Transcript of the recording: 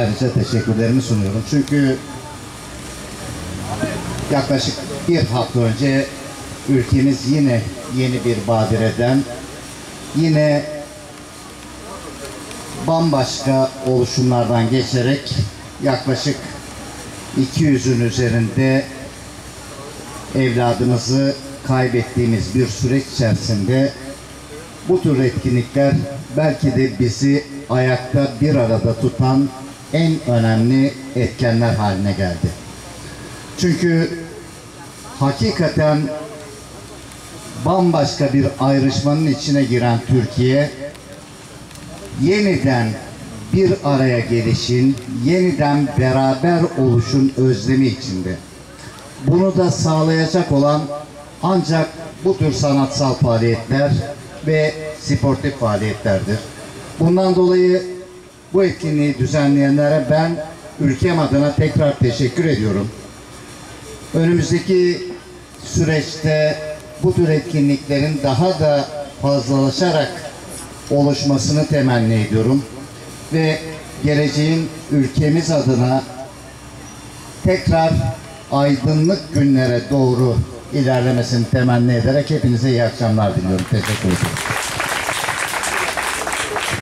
ayrıca teşekkürlerimi sunuyorum. Çünkü yaklaşık bir hafta önce ülkemiz yine yeni bir badireden, yine bambaşka oluşumlardan geçerek yaklaşık 200'ün üzerinde evladımızı kaybettiğimiz bir süreç içerisinde bu tür etkinlikler belki de bizi ayakta bir arada tutan en önemli etkenler haline geldi. Çünkü hakikaten bambaşka bir ayrışmanın içine giren Türkiye yeniden bir araya gelişin, yeniden beraber oluşun özlemi içinde. Bunu da sağlayacak olan ancak bu tür sanatsal faaliyetler ve sportif faaliyetlerdir. Bundan dolayı bu etkinliği düzenleyenlere ben ülkem adına tekrar teşekkür ediyorum. Önümüzdeki süreçte bu tür etkinliklerin daha da fazlalaşarak oluşmasını temenni ediyorum. Ve geleceğin ülkemiz adına tekrar aydınlık günlere doğru ilerlemesini temenni ederek hepinize iyi akşamlar diliyorum. Teşekkür ederim.